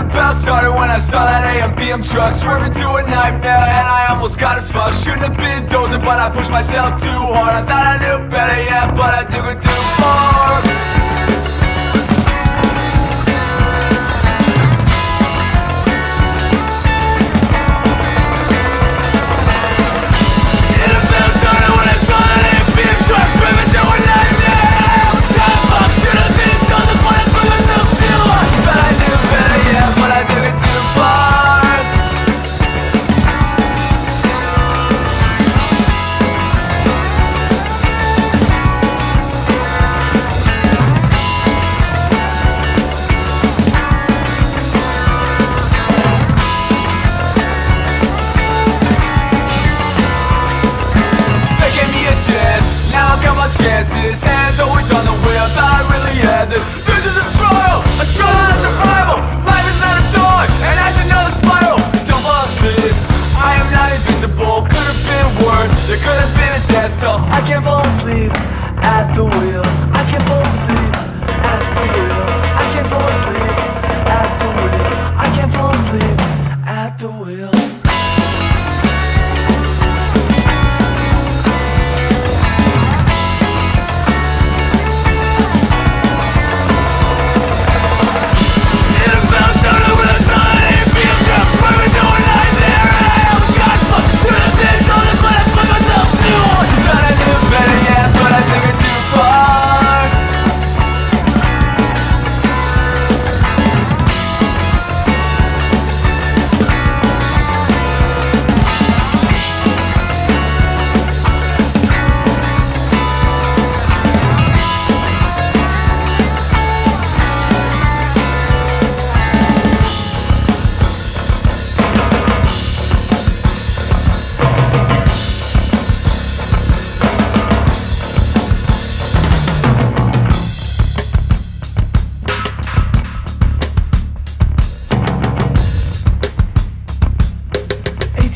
about started when I saw that AMPM truck Swerving to a nightmare and I almost got as fuck Shouldn't have been dozing but I pushed myself too hard. I thought I knew better, yeah, but I took it too far my Hands always on the wheel, thought I really had this. This is a trial, a struggle and survival. Life is not a toy, and as another spiral. Don't fall asleep, I am not invisible. Could have been worse, there could have been a death toll. I can't fall asleep at the wheel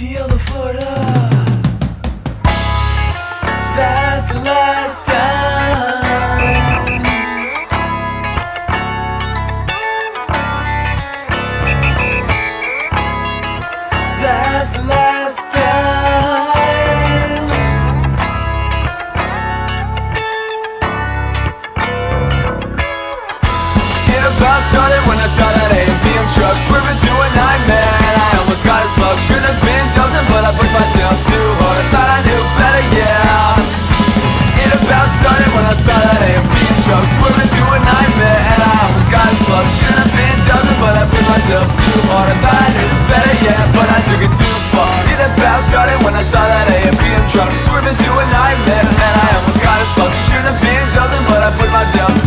ATL to Florida. That's the last time. That's the last time. It started when I that started when I saw that AMPM truck Swerving through a nightmare. And I almost got as fuck Shouldn't have been dozen but I put myself